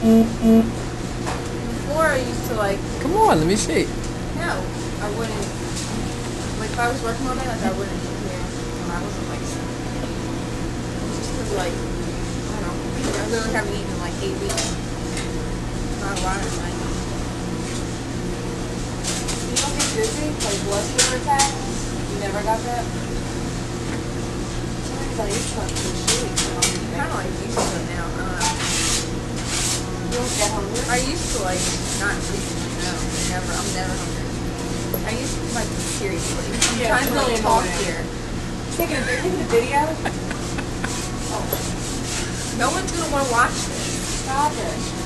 Before I used to like, Come on, let me see. no, I wouldn't. Like if I was working all day, like I wouldn't be here when I wasn't like. Just cause like, I don't know, I literally haven't eaten in like eight weeks. Not a lot of like. You don't get dizzy? Like blood sugar attacks? You never got that? Sometimes I used to have to shake. Kind of like used to it now. Uh, You don't get hungry? I used to like not recently. No, never. I'm never hungry. I used to like seriously. I'm Yeah, trying to really talk annoying. here. Taking a, taking a video? No one's gonna want to watch this. Stop it.